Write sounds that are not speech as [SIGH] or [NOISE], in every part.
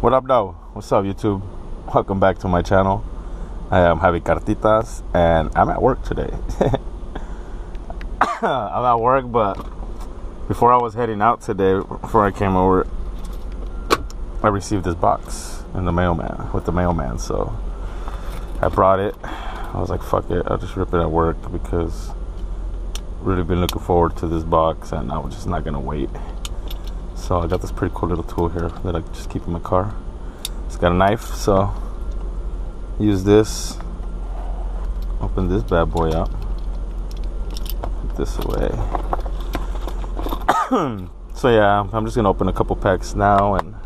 What up, though? What's up, YouTube? Welcome back to my channel. I am Javi Cartitas, and I'm at work today. [LAUGHS] I'm at work, but before I was heading out today, before I came over, I received this box in the mailman with the mailman. So I brought it. I was like, "Fuck it, I'll just rip it at work," because really been looking forward to this box, and I was just not gonna wait. So I got this pretty cool little tool here that I just keep in my car. It's got a knife, so use this. Open this bad boy up. Put this away. [COUGHS] so yeah, I'm just gonna open a couple packs now, and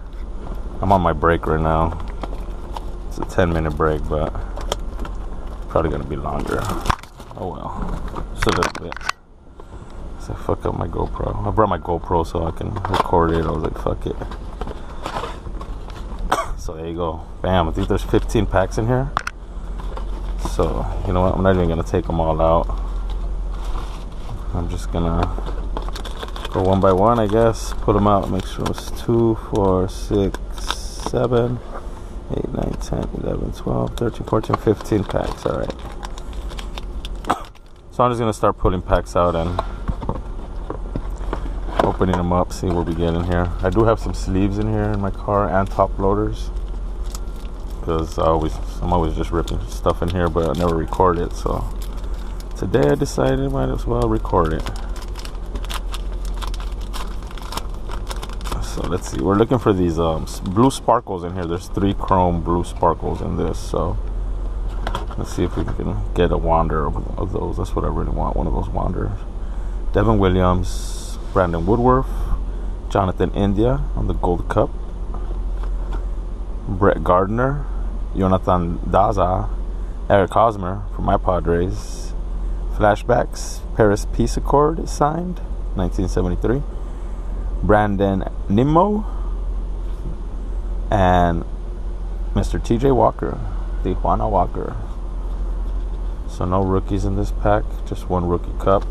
I'm on my break right now. It's a 10 minute break, but probably gonna be longer. Oh well, just a little bit. Fuck up my GoPro. I brought my GoPro so I can record it. I was like, fuck it. [COUGHS] so there you go. Bam. I think there's 15 packs in here. So, you know what? I'm not even going to take them all out. I'm just going to go one by one, I guess. Put them out. Make sure it's 2, 4, 6, 7, 8, 9, 10, 11, 12, 13, 14, 15 packs. All right. [COUGHS] So I'm just going to start putting packs out and opening them up, see what we get in here. I do have some sleeves in here in my car and top loaders because I always I'm always just ripping stuff in here, but I never record it. So today I decided I might as well record it. So let's see. We're looking for these um, blue sparkles in here. There's three chrome blue sparkles in this. So let's see if we can get a wander of those. That's what I really want. One of those wanders. Devin Williams, Brandon Woodruff, Jonathan India on the Gold Cup, Brett Gardner, Jonathan Daza, Eric Hosmer from my Padres, Flashbacks, Paris Peace Accord signed, 1973, Brandon Nimmo, and Mr. TJ Walker, Tijuana Walker. So no rookies in this pack, just one rookie cup.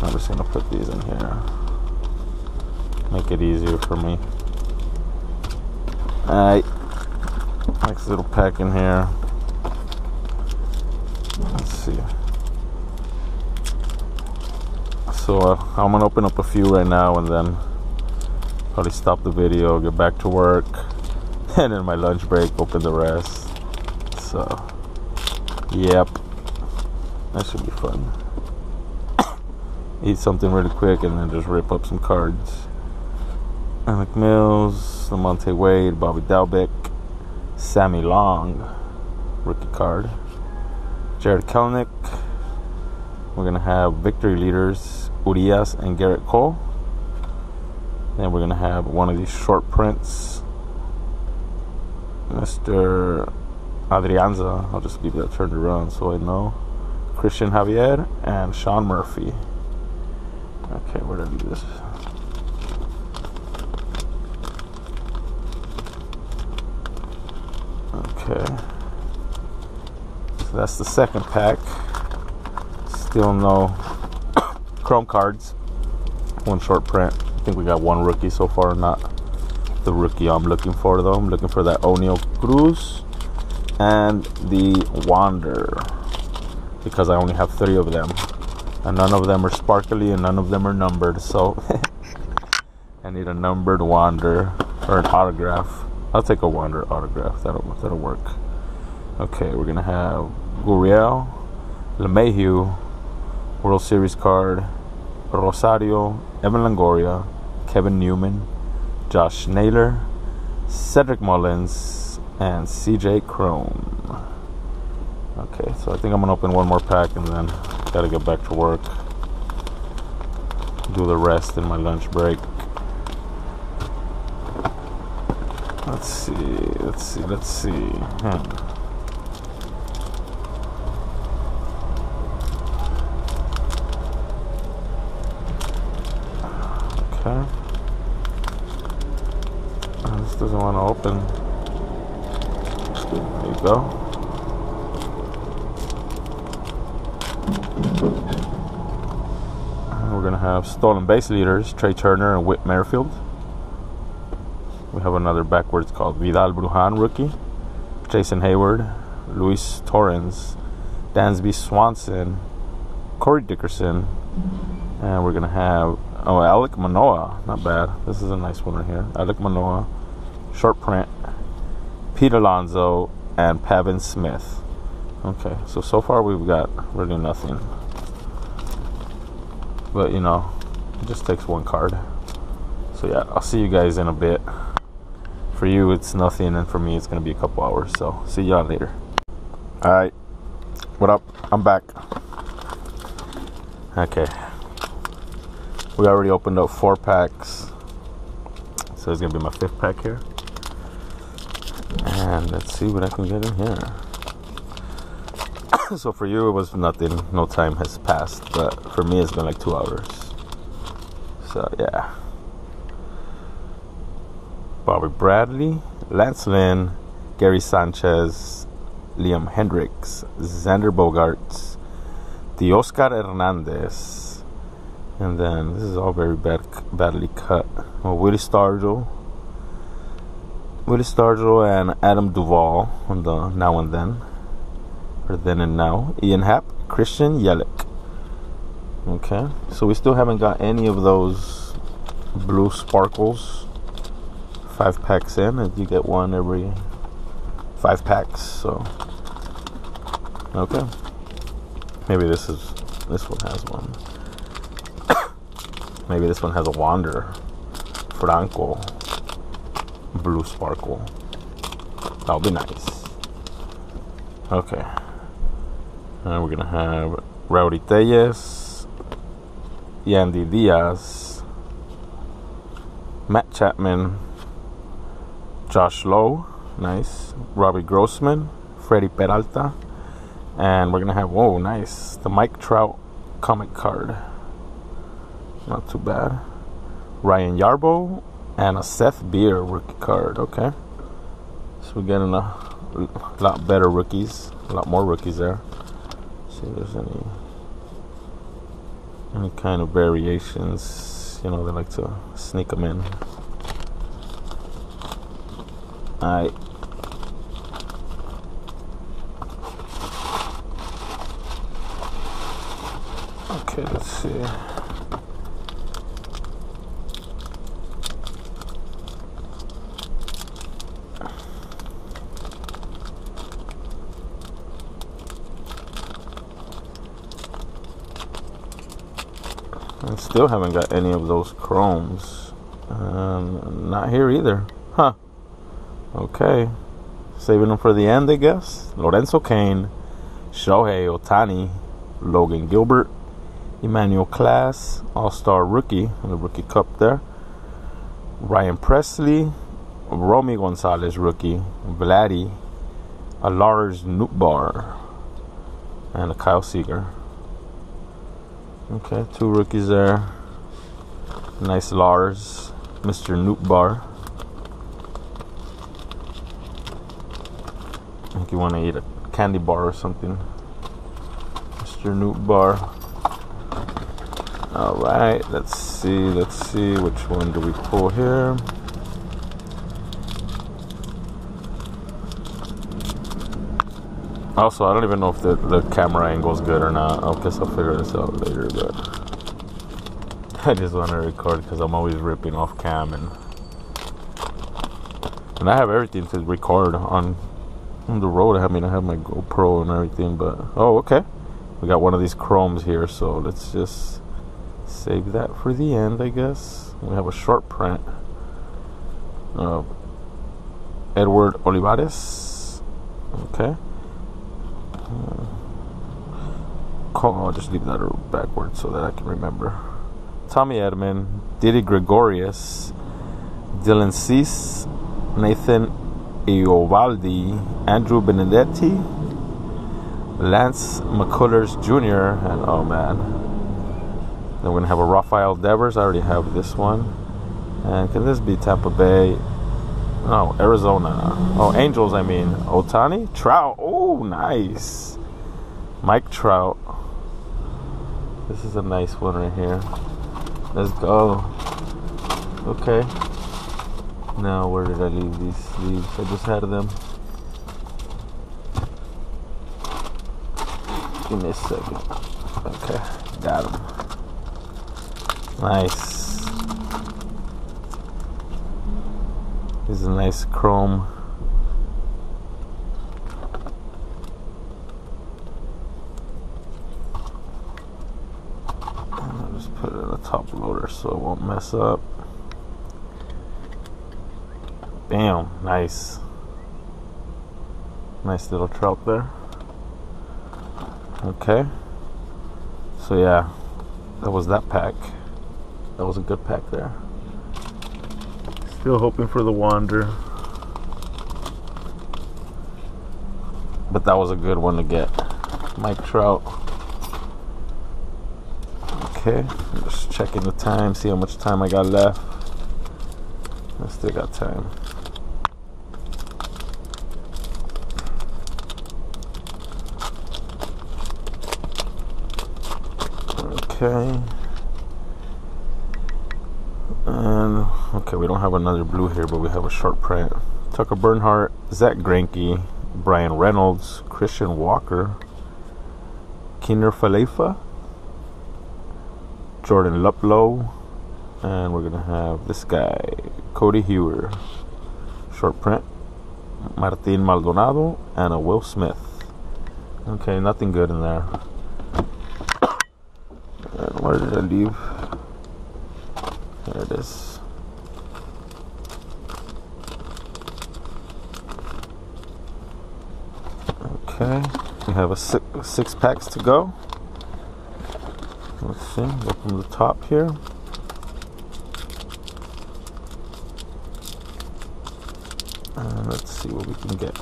I'm just gonna put these in here. Make it easier for me. Alright. Next little pack in here. Let's see. So uh, I'm gonna open up a few right now and then probably stop the video, get back to work, [LAUGHS] and in my lunch break open the rest. So, yep, that should be fun eat something really quick and then just rip up some cards. Alec Mills, Lamonte Wade, Bobby Dalbec, Sammy Long, rookie card. Jarred Kelenic. We're gonna have victory leaders Urias and Gerrit Cole. Then we're gonna have one of these short prints, Mr. Adrianza. I'll just leave that turned around so I know. Cristian Javier and Sean Murphy. Okay, where did I do this? Okay. So that's the second pack. Still no [COUGHS] chrome cards. One short print. I think we got one rookie so far, not the rookie I'm looking for though. I'm looking for that Oneil Cruz and the Wander because I only have three of them and none of them are sparkly and none of them are numbered so. [LAUGHS] I need a numbered wander or an autograph. I'll take a wander autograph. That'll that'll work. Okay we're gonna have Gurriel LeMahieu World Series card Rosario Evan Longoria Kevin Newman Josh Naylor Cedric Mullins and CJ Cron okay so I think I'm gonna open one more pack and then Gotta get back to work. Do the rest in my lunch break. Let's see, let's see, let's see. Hmm. Okay. This doesn't want to open. There you go. And we're going to have stolen base leaders, Trea Turner and Whit Merrifield. We have another backwards called Vidal Brujan rookie, Jason Heyward, Luis Torrens, Dansby Swanson, Corey Dickerson, and we're gonna have oh Alek Manoah, not bad. This is a nice one right here. Alek Manoah, short print, Pete Alonso, and Pavin Smith. Okay, so so far we've got really nothing. But you know, just takes one card. So yeah, I'll see you guys in a bit. For you, it's nothing, and for me, it's gonna be a couple hours. So see y'all later. All right, what up? I'm back. Okay, we already opened up four packs, so it's gonna be my fifth pack here. And let's see what I can get in here. [COUGHS] so for you, it was nothing. No time has passed, but for me, it's been like two hours. So yeah. Bobby Bradley, Lance Lynn, Gary Sanchez, Liam Hendriks, Xander Bogaerts, the Oscar Hernandez, and then this is all very bad, badly cut. Oh, Willie Stargell, Willie Stargell, and Adam Duvall on the now and then, or then and now. Ian Happ, Christian Yelich. Okay, so we still haven't got any of those blue sparkles five packs in, and you get one every five packs. So, okay, maybe this is this one has one. [COUGHS] maybe this one has a Wander Franco blue sparkle. That'll be nice. Okay, and we're gonna have Rowdy Tellez, Yandy Diaz, Matt Chapman. Josh Lowe, nice. Robbie Grossman, Freddy Peralta, and we're gonna have whoa, nice. The Mike Trout comic card, not too bad. Ryan Yarbrough and a Seth Beer rookie card. Okay, so we're getting a lot better rookies, a lot more rookies there. Let's see if there's any any kind of variations. You know, they like to sneak them in. Alright. Okay, let's see. Still haven't got any of those chromes. Um, not here either. Huh. Okay. Saving them for the end, I guess. Lorenzo Cain, Shohei Ohtani, Logan Gilbert, Emmanuel Clase, All Star rookie, the rookie cup there. Ryan Pressly, Romy Gonzalez rookie, Vladdy, a Lars Nootbaar, and a Kyle Seager. Okay, two rookies there. Nice Lars, Mr. Nootbaar. think you want to eat a candy bar or something. Mr. Nootbaar. All right, let's see. Let's see which one do we pull here. Also, I don't even know if the, the camera angle is good or not. I guess I'll figure this out later, but [LAUGHS] I just want to record because I'm always ripping off cam and and I have everything to record on on the road. I mean, I have my GoPro and everything, but oh, okay. We got one of these chromes here, so let's just save that for the end, I guess. We have a short print of Edward Olivares. Okay. Uh, I'll just leave that backwards so that I can remember. Tommy Edman, Didi Gregorius, Dylan Cease, Nathan Eovaldi, Andrew Benintendi, Lance McCullers Jr., and oh man. Then we're gonna have a Rafael Devers. I already have this one. And can this be Tampa Bay? No, Arizona. Oh, Angels, I mean. Ohtani? Trout. Oh, nice. Mike Trout. This is a nice one right here. Let's go. Okay. Now, where did I leave these sleeves? I just had them. Give me a second. Okay, got them. Nice. This is a nice chrome. I'll just put it in the top loader so it won't mess up. Damn, nice. Nice little trout there. Okay. So yeah, that was that pack. That was a good pack there. Still hoping for the wander. But that was a good one to get. Mike Trout. Okay, just checking the time, see how much time I got left. I still got time. Okay. And okay, we don't have another blue here, but we have a short print. Tucker Barnhart, Zack Greinke, Bryan Reynolds, Christian Walker, Kiner Falefa, Jordan Luplow, and we're gonna have this guy, Codi Heuer. short print, Martin Maldonado, and a Will Smith. Okay, nothing good in there. [COUGHS] And where did I leave? There it is. Okay, we have a six, six packs to go. Let's see, go from the top here. And let's see what we can get.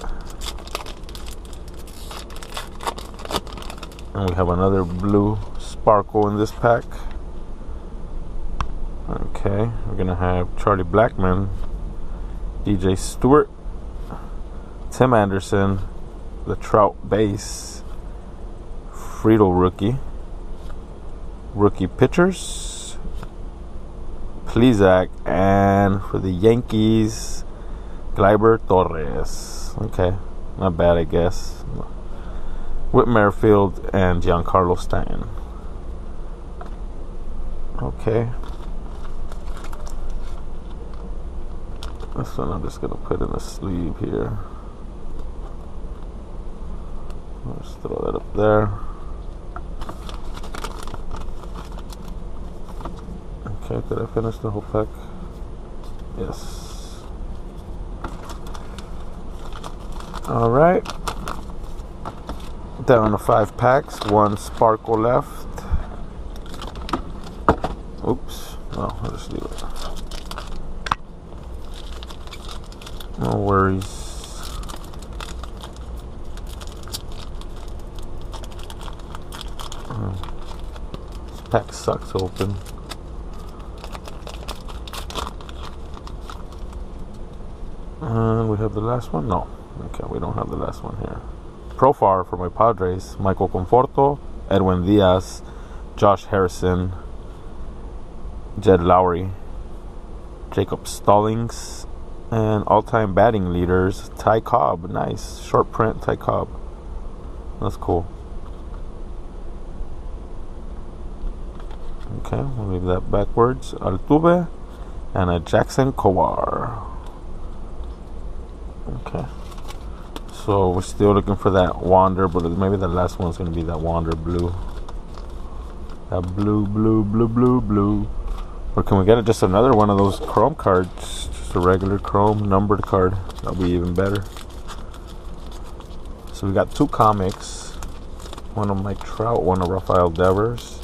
And we have another blue sparkle in this pack. Okay, we're gonna have Charlie Blackmon, DJ Stewart, Tim Anderson, the Trout base, Friedel rookie, rookie pitchers, Plesac, and for the Yankees, Gleyber Torres. Okay, not bad, I guess. Whit Merrifield and Giancarlo Stanton. Okay. This one I'm just gonna put in a sleeve here. Throw that up there. Okay, did I finish the whole pack? Yes. All right. Down to five packs, one sparkle left. Oops. No, I'll just leave it. No worries. This pack sucks open. And we have the last one? No. Okay, we don't have the last one here. Profar for my Padres Michael Conforto, Edwin Diaz, Josh Harrison, Jed Lowrie, Jacob Stallings, and all-time batting leaders Ty Cobb. Nice short print Ty Cobb. That's cool. Okay, we'll leave that backwards. Altuve and a Jackson Kowar. Okay. So we're still looking for that Wander, but maybe the last one's gonna be that Wander blue. That blue, blue, blue, blue, blue. Or can we get just another one of those chrome cards? Just a regular chrome numbered card. That'll be even better. So we got two comics. One of Mike Trout, one of Rafael Devers.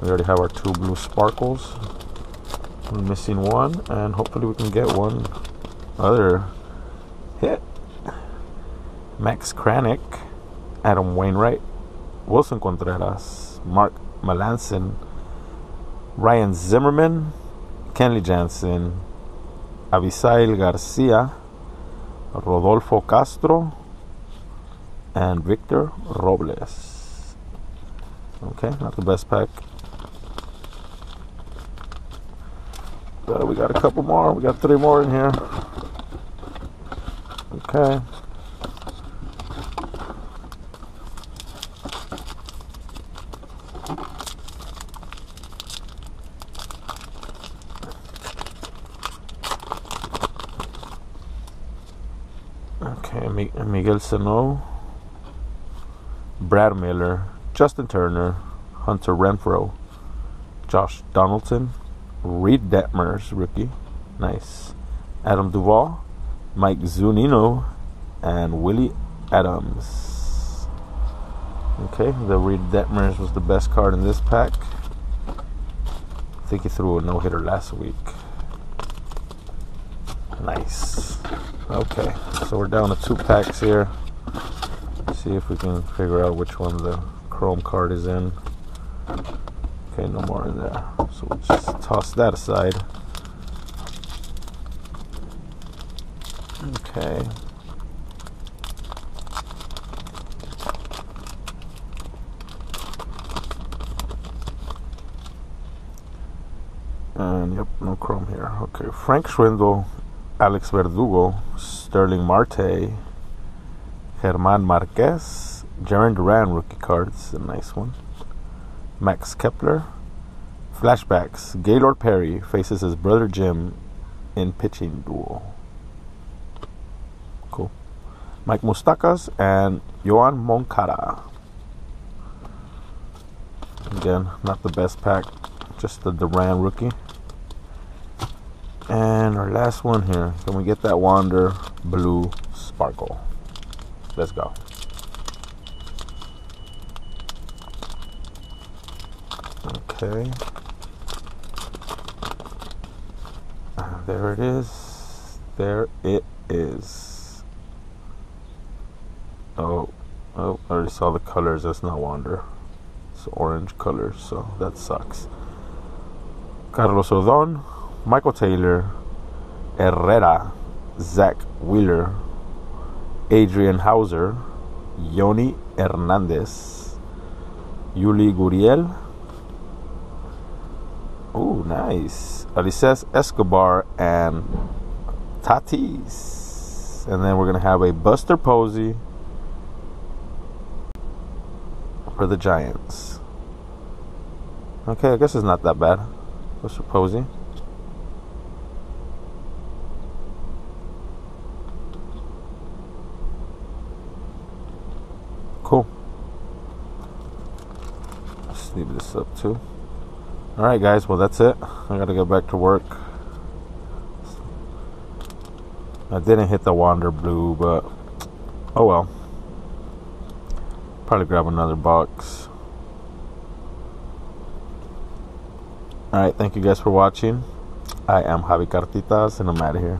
We already have our two blue sparkles. We're missing one, and hopefully we can get one other hit. Max Kranick, Adam Wainwright, Willson Contreras, Mark Melancon, Ryan Zimmerman, Kenley Jansen, Avisail Garcia, Rodolfo Castro, and Victor Robles. Okay, not the best pack. We got a couple more. We got three more in here. Okay. Okay, Miguel Sano, Brad Miller, Justin Turner, Hunter Renfroe, Josh Donaldson, Reid Detmers, rookie, nice, Adam Duvall, Mike Zunino, and Willy Adames. Okay, the Reid Detmers was the best card in this pack. I think he threw a no hitter last week. Nice. Okay, so we're down to two packs here. Let's see if we can figure out which one the chrome card is in. Okay, no more in there. So toss that aside. Okay. And yep, no chrome here. Okay, Frank Schwindel, Alex Verdugo, Starling Marte, German Marquez, Jarren Duran rookie cards, a nice one. Max Kepler. Flashbacks. Gaylord Perry faces his brother Jim in pitching duel. Cool. Mike Moustakas, and Yoan Moncada. Again, not the best pack, just the Duran rookie. And our last one here. Can we get that Wander Blue Sparkle? Let's go. Okay. There it is. There it is. Oh, oh, I already saw the colors. That's not Wander. It's orange color, so that sucks. Carlos Rodon, Michael Taylor, Herrera, Zack Wheeler, Adrian Houser, Yoni Hernandez, Yuli Gurriel. Oh, nice. Alcides Escobar and Tatis. And then we're going to have a Buster Posey for the Giants. Okay, I guess it's not that bad. Mr. Posey. Cool. Leave this up too. Alright, guys, well, that's it. I gotta go back to work. I didn't hit the Wander Blue, but oh well. Probably grab another box. Alright, thank you guys for watching. I am Javi Cartitas and I'm out of here.